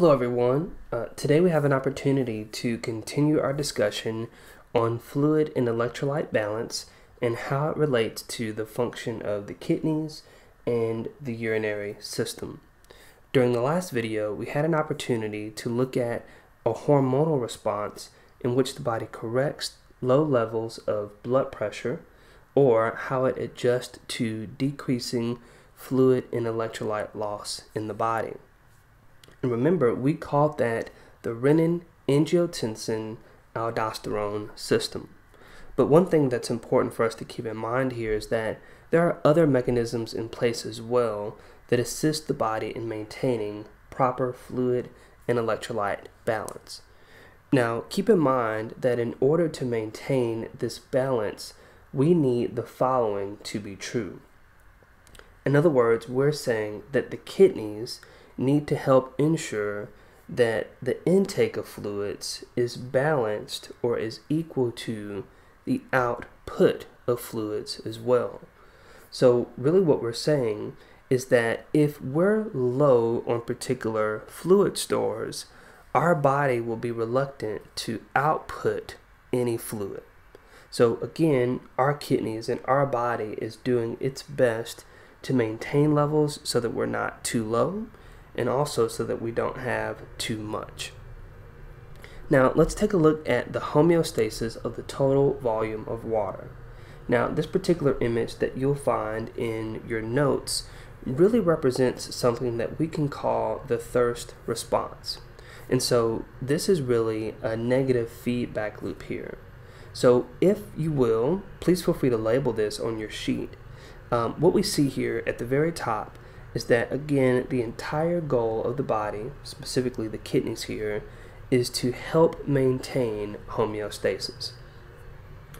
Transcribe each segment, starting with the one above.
Hello, everyone. Uh, today we have an opportunity to continue our discussion on fluid and electrolyte balance and how it relates to the function of the kidneys and the urinary system. During the last video, we had an opportunity to look at a hormonal response in which the body corrects low levels of blood pressure or how it adjusts to decreasing fluid and electrolyte loss in the body. And remember, we called that the renin angiotensin aldosterone system. But one thing that's important for us to keep in mind here is that there are other mechanisms in place as well that assist the body in maintaining proper fluid and electrolyte balance. Now, keep in mind that in order to maintain this balance, we need the following to be true. In other words, we're saying that the kidneys need to help ensure that the intake of fluids is balanced or is equal to the output of fluids as well. So, really, what we're saying is that if we're low on particular fluid stores, our body will be reluctant to output any fluid. So, again, our kidneys and our body is doing its best to maintain levels so that we're not too low and also so that we don't have too much. Now, let's take a look at the homeostasis of the total volume of water. Now, this particular image that you'll find in your notes really represents something that we can call the thirst response. And so, this is really a negative feedback loop here. So, if you will, please feel free to label this on your sheet. Um, what we see here at the very top is that again the entire goal of the body, specifically the kidneys here, is to help maintain homeostasis.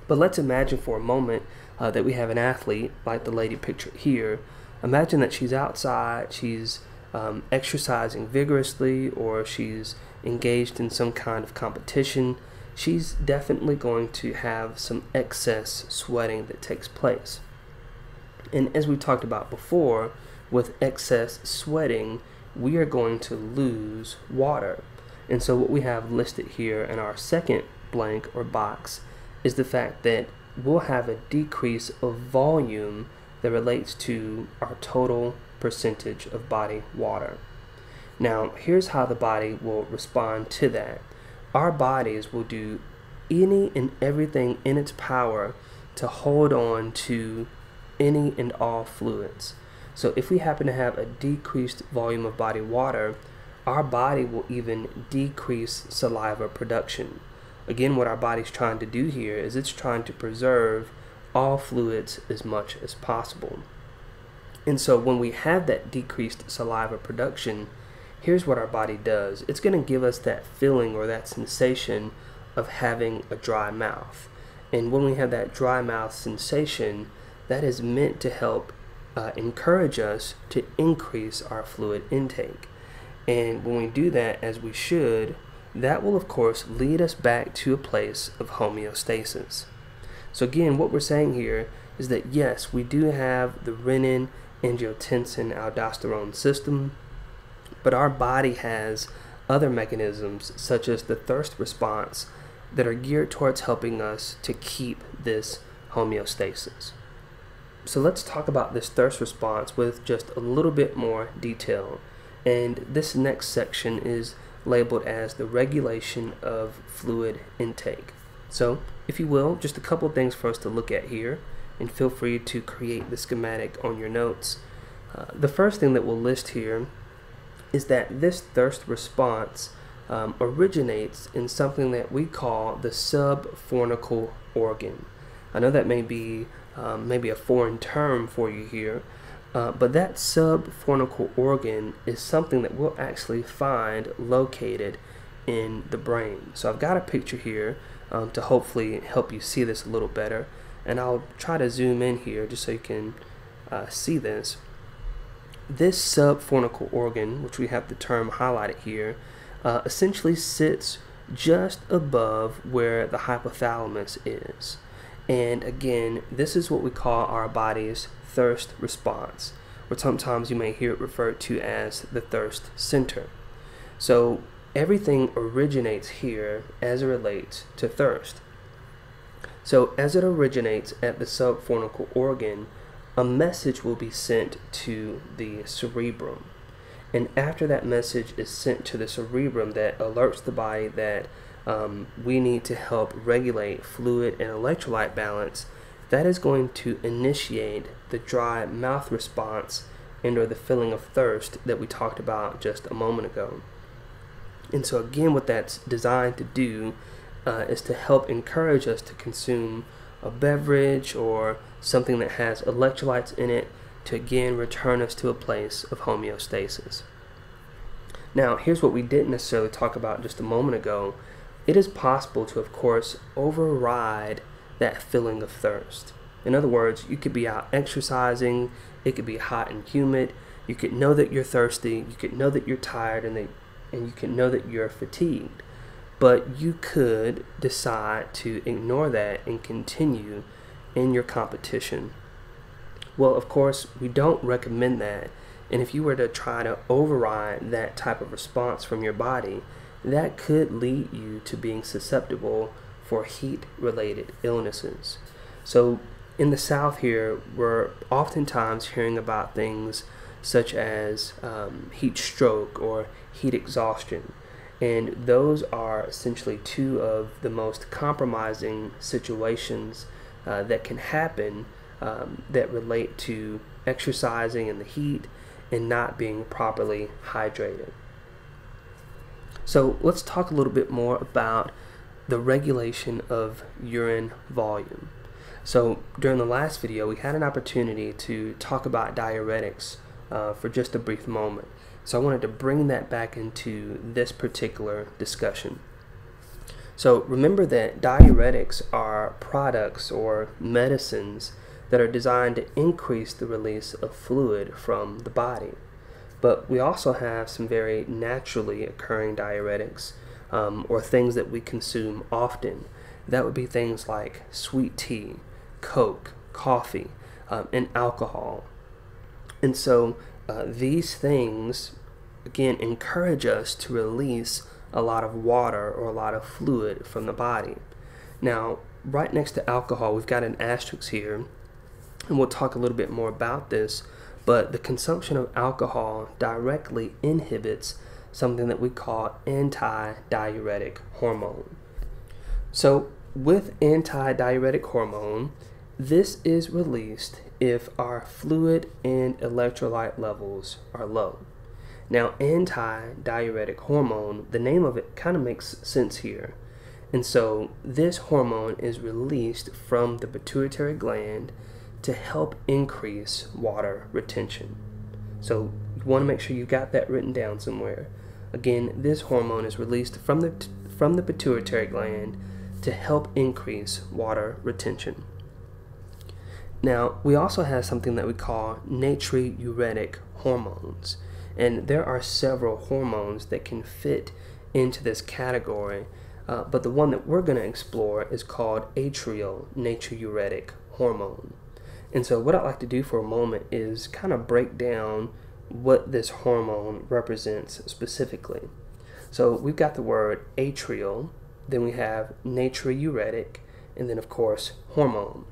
But let's imagine for a moment uh, that we have an athlete like the lady pictured here. Imagine that she's outside, she's um, exercising vigorously, or she's engaged in some kind of competition. She's definitely going to have some excess sweating that takes place. And as we talked about before, with excess sweating, we are going to lose water. And so what we have listed here in our second blank or box is the fact that we'll have a decrease of volume that relates to our total percentage of body water. Now, here's how the body will respond to that. Our bodies will do any and everything in its power to hold on to any and all fluids. So if we happen to have a decreased volume of body water, our body will even decrease saliva production. Again, what our body's trying to do here is it's trying to preserve all fluids as much as possible. And so when we have that decreased saliva production, here's what our body does. It's going to give us that feeling or that sensation of having a dry mouth. And when we have that dry mouth sensation, that is meant to help uh, encourage us to increase our fluid intake. And when we do that as we should, that will of course lead us back to a place of homeostasis. So again, what we're saying here is that yes, we do have the renin angiotensin aldosterone system, but our body has other mechanisms such as the thirst response that are geared towards helping us to keep this homeostasis. So let's talk about this thirst response with just a little bit more detail. And this next section is labeled as the regulation of fluid intake. So, if you will, just a couple things for us to look at here, and feel free to create the schematic on your notes. Uh, the first thing that we'll list here is that this thirst response um, originates in something that we call the subfornical organ. I know that may be um, maybe a foreign term for you here, uh, but that subfornical organ is something that we'll actually find located in the brain. So I've got a picture here um, to hopefully help you see this a little better, and I'll try to zoom in here just so you can uh, see this. This subfornical organ, which we have the term highlighted here, uh, essentially sits just above where the hypothalamus is. And again, this is what we call our body's thirst response, or sometimes you may hear it referred to as the thirst center. So everything originates here as it relates to thirst. So as it originates at the subfornical organ, a message will be sent to the cerebrum. And after that message is sent to the cerebrum that alerts the body that um, we need to help regulate fluid and electrolyte balance, that is going to initiate the dry mouth response and or the feeling of thirst that we talked about just a moment ago. And so again, what that's designed to do uh, is to help encourage us to consume a beverage or something that has electrolytes in it to again return us to a place of homeostasis. Now, here's what we didn't necessarily talk about just a moment ago. It is possible to, of course, override that feeling of thirst. In other words, you could be out exercising, it could be hot and humid, you could know that you're thirsty, you could know that you're tired, and, they, and you could know that you're fatigued. But you could decide to ignore that and continue in your competition. Well, of course, we don't recommend that. And if you were to try to override that type of response from your body, that could lead you to being susceptible for heat related illnesses. So, in the South here, we're oftentimes hearing about things such as um, heat stroke or heat exhaustion. And those are essentially two of the most compromising situations uh, that can happen um, that relate to exercising in the heat and not being properly hydrated. So let's talk a little bit more about the regulation of urine volume. So during the last video, we had an opportunity to talk about diuretics uh, for just a brief moment. So I wanted to bring that back into this particular discussion. So remember that diuretics are products or medicines that are designed to increase the release of fluid from the body. But we also have some very naturally occurring diuretics um, or things that we consume often. That would be things like sweet tea, Coke, coffee, um, and alcohol. And so uh, these things, again, encourage us to release a lot of water or a lot of fluid from the body. Now, right next to alcohol, we've got an asterisk here, and we'll talk a little bit more about this. But the consumption of alcohol directly inhibits something that we call anti diuretic hormone. So, with anti diuretic hormone, this is released if our fluid and electrolyte levels are low. Now, anti diuretic hormone, the name of it kind of makes sense here. And so, this hormone is released from the pituitary gland to help increase water retention. So, you want to make sure you got that written down somewhere. Again, this hormone is released from the, from the pituitary gland to help increase water retention. Now, we also have something that we call natriuretic hormones, and there are several hormones that can fit into this category, uh, but the one that we're going to explore is called atrial natriuretic hormone. And so, what I'd like to do for a moment is kind of break down what this hormone represents specifically. So we've got the word atrial, then we have natriuretic, and then of course hormone.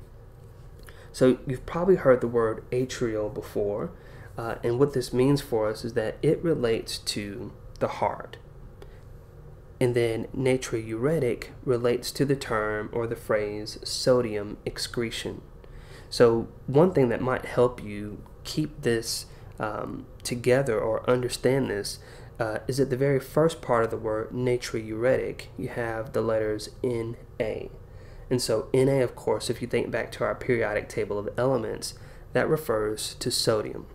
So you've probably heard the word atrial before, uh, and what this means for us is that it relates to the heart. And then natriuretic relates to the term or the phrase sodium excretion. So one thing that might help you keep this um, together or understand this uh, is at the very first part of the word natriuretic, you have the letters Na. And so Na, of course, if you think back to our periodic table of elements, that refers to sodium.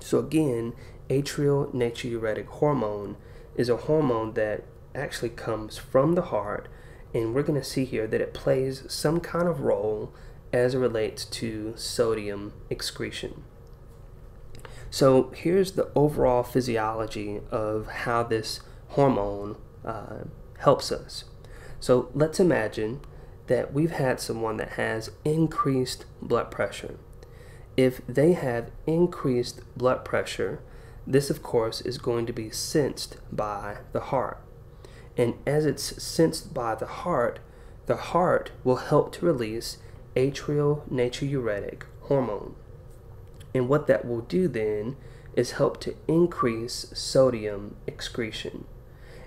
So again, atrial natriuretic hormone is a hormone that actually comes from the heart, and we're going to see here that it plays some kind of role as it relates to sodium excretion. So here's the overall physiology of how this hormone uh, helps us. So let's imagine that we've had someone that has increased blood pressure. If they have increased blood pressure, this, of course, is going to be sensed by the heart. And as it's sensed by the heart, the heart will help to release atrial natriuretic hormone. And what that will do then is help to increase sodium excretion.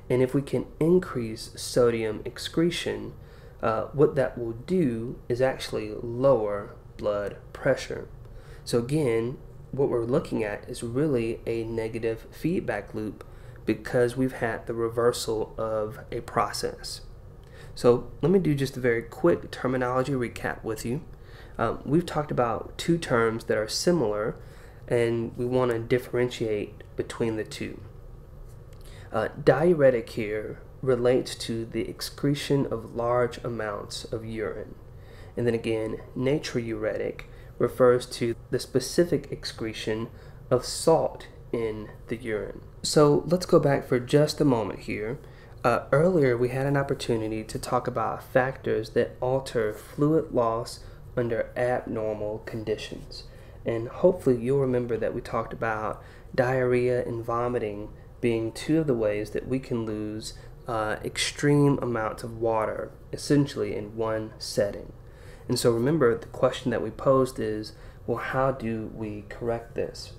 And if we can increase sodium excretion, uh, what that will do is actually lower blood pressure. So, again, what we're looking at is really a negative feedback loop because we've had the reversal of a process. So, let me do just a very quick terminology recap with you. Um, we've talked about two terms that are similar, and we want to differentiate between the two. Uh, diuretic here relates to the excretion of large amounts of urine. And then again, natriuretic refers to the specific excretion of salt in the urine. So let's go back for just a moment here. Uh, earlier, we had an opportunity to talk about factors that alter fluid loss under abnormal conditions. And hopefully, you'll remember that we talked about diarrhea and vomiting being two of the ways that we can lose uh, extreme amounts of water, essentially in one setting. And so remember, the question that we posed is well, how do we correct this?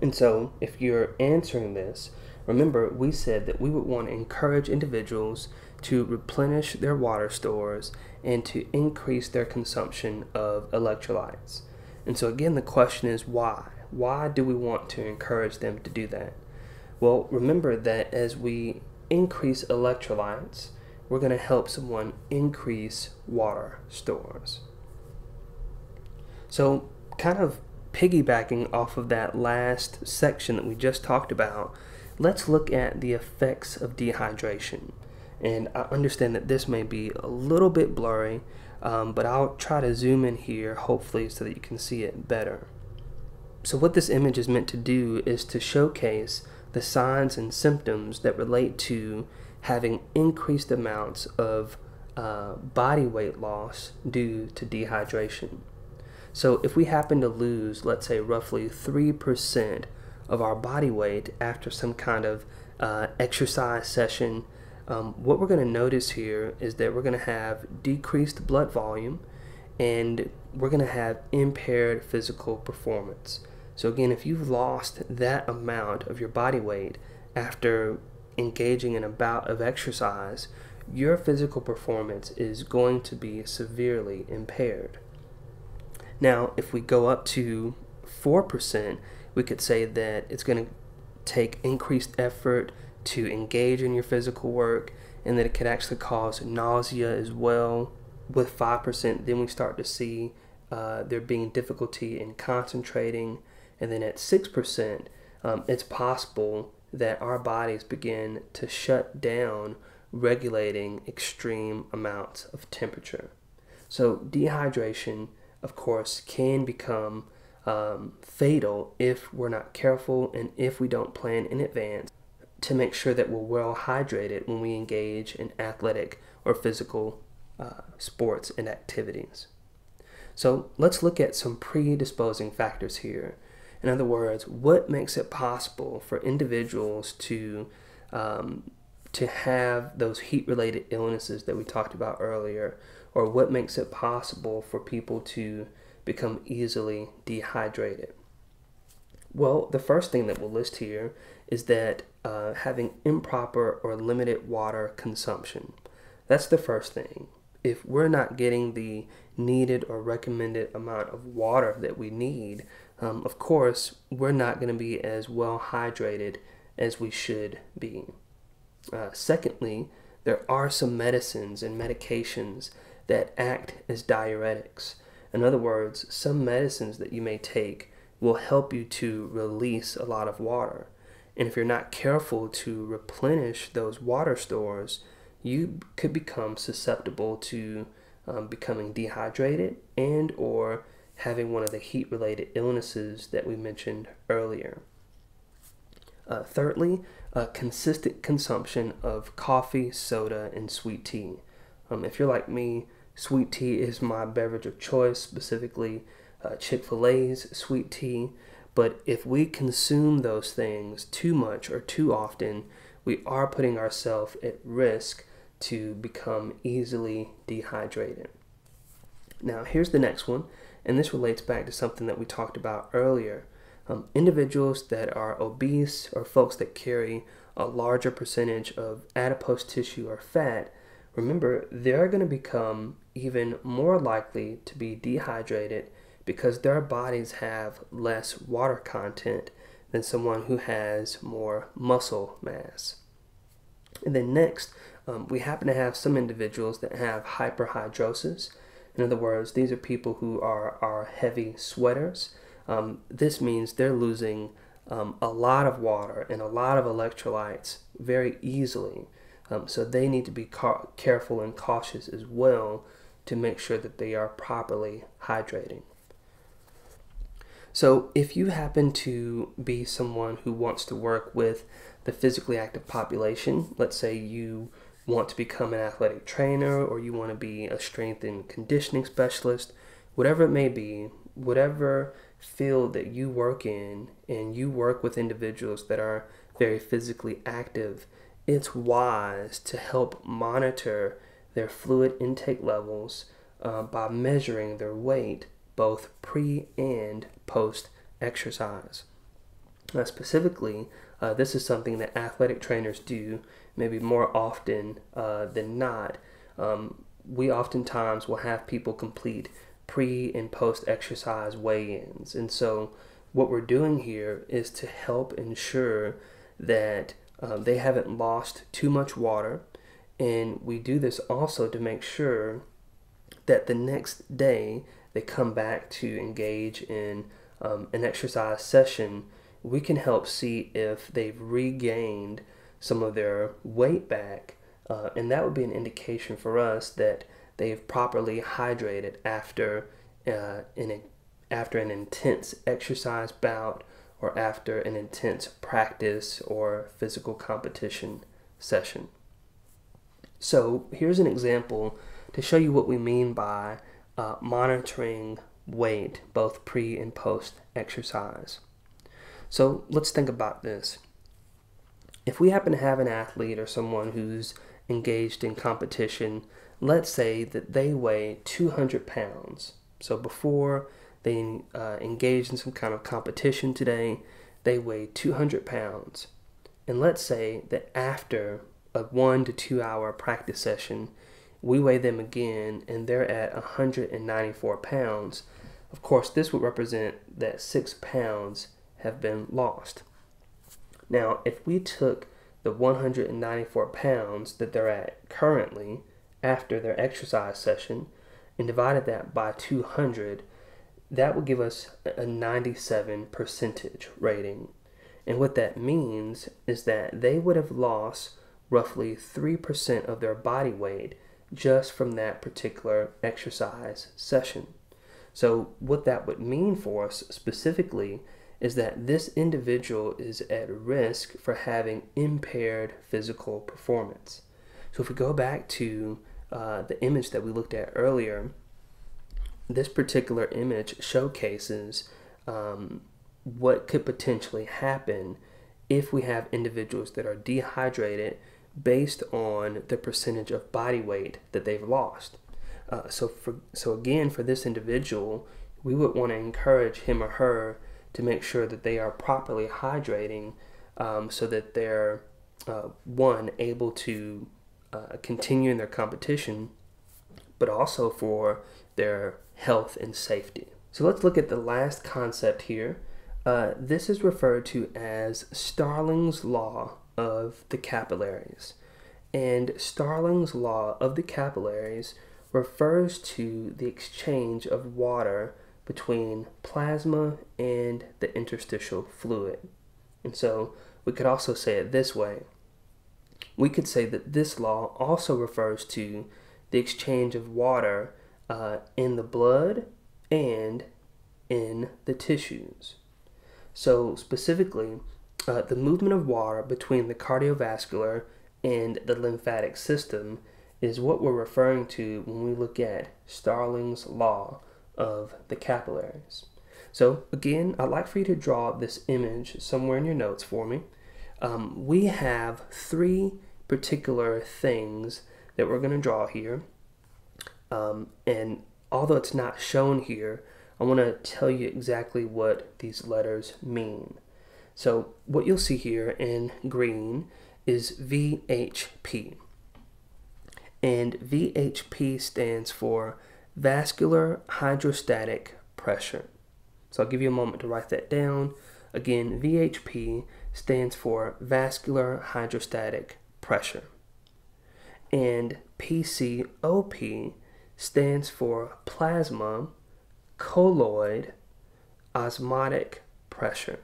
And so, if you're answering this, remember we said that we would want to encourage individuals to replenish their water stores and to increase their consumption of electrolytes. And so, again, the question is why? Why do we want to encourage them to do that? Well, remember that as we increase electrolytes, we're going to help someone increase water stores. So, kind of piggybacking off of that last section that we just talked about, let's look at the effects of dehydration. And I understand that this may be a little bit blurry, um, but I'll try to zoom in here hopefully so that you can see it better. So, what this image is meant to do is to showcase the signs and symptoms that relate to having increased amounts of uh, body weight loss due to dehydration. So, if we happen to lose, let's say, roughly 3% of our body weight after some kind of uh, exercise session, um, what we're going to notice here is that we're going to have decreased blood volume and we're going to have impaired physical performance. So, again, if you've lost that amount of your body weight after engaging in a bout of exercise, your physical performance is going to be severely impaired. Now, if we go up to 4%, we could say that it's going to take increased effort to engage in your physical work and that it could actually cause nausea as well. With 5%, then we start to see uh, there being difficulty in concentrating. And then at 6%, um, it's possible that our bodies begin to shut down regulating extreme amounts of temperature. So, dehydration, of course, can become um, fatal if we're not careful and if we don't plan in advance to make sure that we're well hydrated when we engage in athletic or physical uh, sports and activities. So, let's look at some predisposing factors here in other words, what makes it possible for individuals to um, to have those heat-related illnesses that we talked about earlier, or what makes it possible for people to become easily dehydrated? Well, the first thing that we'll list here is that uh, having improper or limited water consumption. That's the first thing. If we're not getting the needed or recommended amount of water that we need, um, of course, we're not going to be as well hydrated as we should be. Uh, secondly, there are some medicines and medications that act as diuretics. In other words, some medicines that you may take will help you to release a lot of water. And if you're not careful to replenish those water stores, you could become susceptible to um, becoming dehydrated and or having one of the heat related illnesses that we mentioned earlier. Uh, thirdly, uh, consistent consumption of coffee, soda, and sweet tea. Um, if you're like me, sweet tea is my beverage of choice, specifically uh, Chick fil A's sweet tea. But if we consume those things too much or too often, we are putting ourselves at risk to become easily dehydrated. Now, here's the next one, and this relates back to something that we talked about earlier. Um, individuals that are obese or folks that carry a larger percentage of adipose tissue or fat, remember, they're going to become even more likely to be dehydrated because their bodies have less water content than someone who has more muscle mass. And then next, um, we happen to have some individuals that have hyperhidrosis. In other words, these are people who are, are heavy sweaters. Um, this means they're losing um, a lot of water and a lot of electrolytes very easily. Um, so they need to be ca- careful and cautious as well to make sure that they are properly hydrating. So, if you happen to be someone who wants to work with the physically active population, let's say you want to become an athletic trainer or you want to be a strength and conditioning specialist, whatever it may be, whatever field that you work in and you work with individuals that are very physically active, it's wise to help monitor their fluid intake levels uh, by measuring their weight both pre and post exercise. Now, specifically, uh, this is something that athletic trainers do maybe more often uh, than not. Um, we oftentimes will have people complete pre and post exercise weigh ins. And so, what we're doing here is to help ensure that um, they haven't lost too much water. And we do this also to make sure that the next day they come back to engage in um, an exercise session. We can help see if they've regained some of their weight back. Uh, and that would be an indication for us that they've properly hydrated after uh, an after an intense exercise bout or after an intense practice or physical competition session. So here's an example to show you what we mean by uh, monitoring weight both pre and post exercise. So let's think about this. If we happen to have an athlete or someone who's engaged in competition, let's say that they weigh 200 pounds. So before they uh, engage in some kind of competition today, they weigh 200 pounds. And let's say that after a one to two hour practice session, we weigh them again and they're at 194 pounds. Of course, this would represent that six pounds have been lost. Now, if we took the 194 pounds that they're at currently after their exercise session and divided that by 200, that would give us a 97 percentage rating. And what that means is that they would have lost roughly 3% of their body weight just from that particular exercise session. So, what that would mean for us specifically is that this individual is at risk for having impaired physical performance. So, if we go back to uh, the image that we looked at earlier, this particular image showcases um, what could potentially happen if we have individuals that are dehydrated based on the percentage of body weight that they've lost. Uh, so, for, so again, for this individual, we would want to encourage him or her to make sure that they are properly hydrating um, so that they're, uh, one, able to uh, continue in their competition, but also for their health and safety. So let's look at the last concept here. Uh, this is referred to as Starling's Law of the capillaries. And Starling's Law of the capillaries refers to the exchange of water between plasma and the interstitial fluid. And so we could also say it this way. We could say that this law also refers to the exchange of water uh, in the blood and in the tissues. So, specifically, uh, the movement of water between the cardiovascular and the lymphatic system is what we're referring to when we look at Starling's law of the capillaries. So again, I'd like for you to draw this image somewhere in your notes for me. Um, we have three particular things that we're going to draw here. Um, and although it's not shown here, I want to tell you exactly what these letters mean. So what you'll see here in green is VHP. And VHP stands for vascular hydrostatic pressure. So I'll give you a moment to write that down. Again, VHP stands for vascular hydrostatic pressure. And PCOP stands for plasma colloid osmotic pressure.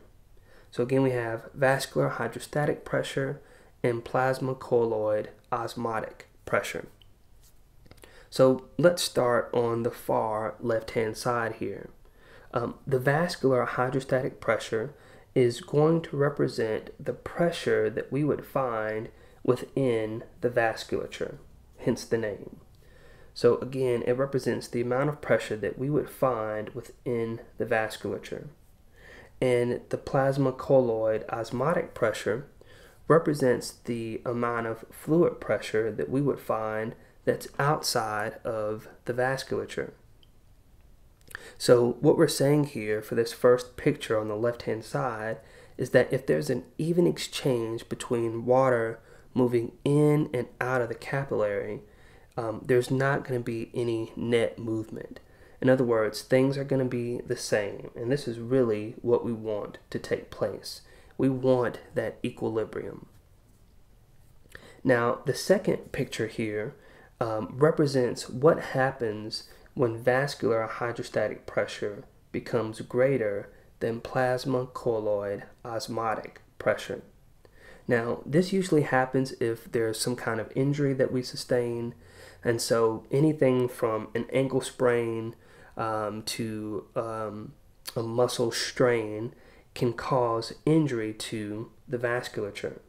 So again, we have vascular hydrostatic pressure and plasma colloid osmotic pressure. So let's start on the far left-hand side here. Um, the vascular hydrostatic pressure is going to represent the pressure that we would find within the vasculature, hence the name. So again, it represents the amount of pressure that we would find within the vasculature. And the plasma colloid osmotic pressure represents the amount of fluid pressure that we would find that's outside of the vasculature. So what we're saying here for this first picture on the left-hand side is that if there's an even exchange between water moving in and out of the capillary, um, there's not going to be any net movement. In other words, things are going to be the same. And this is really what we want to take place. We want that equilibrium. Now, the second picture here um, represents what happens when vascular hydrostatic pressure becomes greater than plasma colloid osmotic pressure. Now, this usually happens if there's some kind of injury that we sustain, and so anything from an ankle sprain um, to um, a muscle strain can cause injury to the vasculature.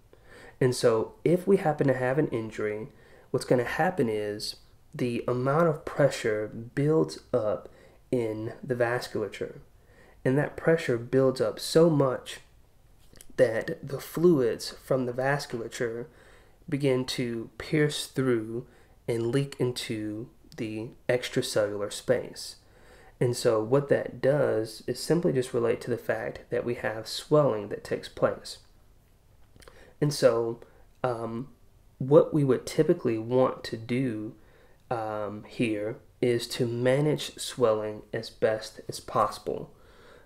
And so, if we happen to have an injury, what's going to happen is the amount of pressure builds up in the vasculature. And that pressure builds up so much that the fluids from the vasculature begin to pierce through and leak into the extracellular space. And so, what that does is simply just relate to the fact that we have swelling that takes place. And so, um, what we would typically want to do um, here is to manage swelling as best as possible.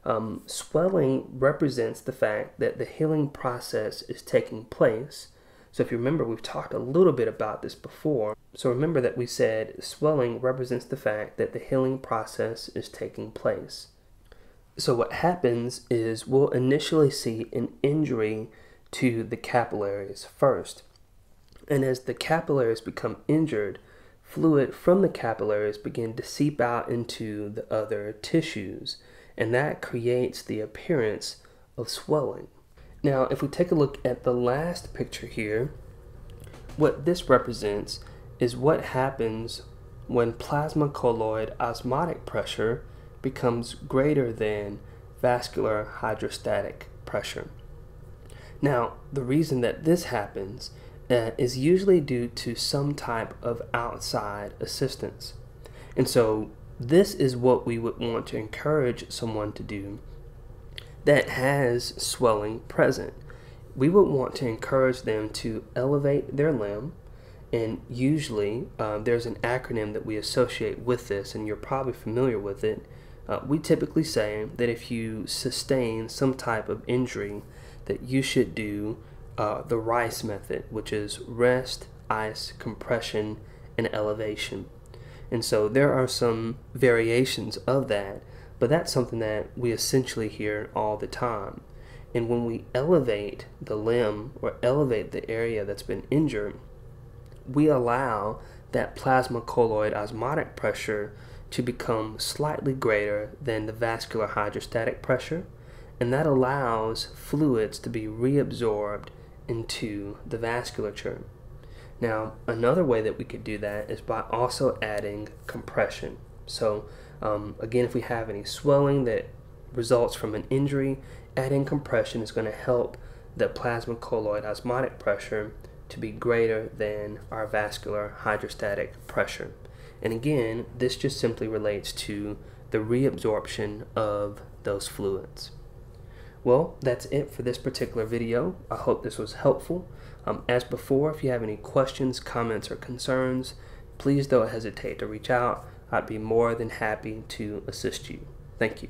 Um, swelling represents the fact that the healing process is taking place. So if you remember, we've talked a little bit about this before. So remember that we said swelling represents the fact that the healing process is taking place. So what happens is we'll initially see an injury to the capillaries first. And as the capillaries become injured, fluid from the capillaries begin to seep out into the other tissues, and that creates the appearance of swelling. Now, if we take a look at the last picture here, what this represents is what happens when plasma colloid osmotic pressure becomes greater than vascular hydrostatic pressure. Now, the reason that this happens uh, is usually due to some type of outside assistance. And so this is what we would want to encourage someone to do that has swelling present. We would want to encourage them to elevate their limb, and usually uh, there's an acronym that we associate with this, and you're probably familiar with it. Uh, we typically say that if you sustain some type of injury, that you should do uh, the RICE method, which is rest, ice, compression, and elevation. And so there are some variations of that, but that's something that we essentially hear all the time. And when we elevate the limb or elevate the area that's been injured, we allow that plasma colloid osmotic pressure to become slightly greater than the vascular hydrostatic pressure, and that allows fluids to be reabsorbed into the vasculature. Now, another way that we could do that is by also adding compression. So, um, again, if we have any swelling that results from an injury, adding compression is going to help the plasma colloid osmotic pressure to be greater than our vascular hydrostatic pressure. And again, this just simply relates to the reabsorption of those fluids. Well, that's it for this particular video. I hope this was helpful. Um, as before, if you have any questions, comments, or concerns, please don't hesitate to reach out. I'd be more than happy to assist you. Thank you.